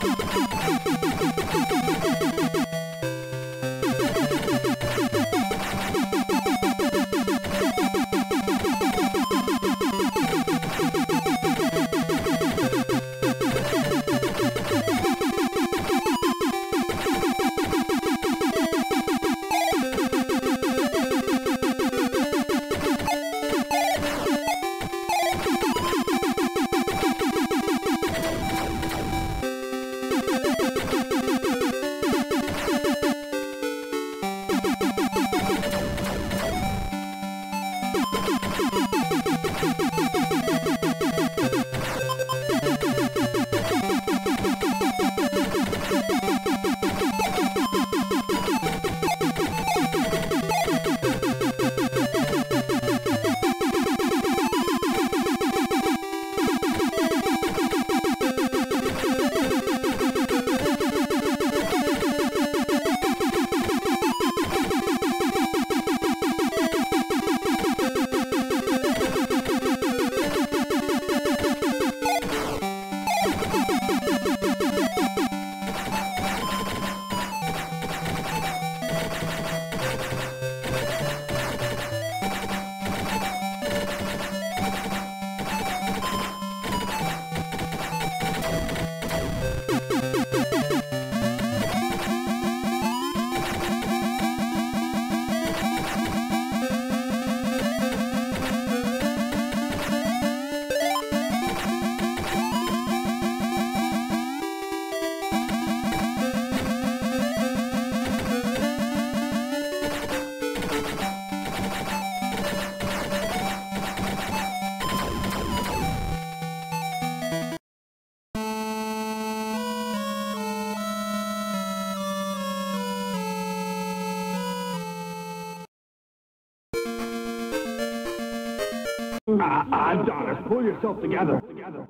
Thank you. Ah, ah, Adonis, pull yourself together. together.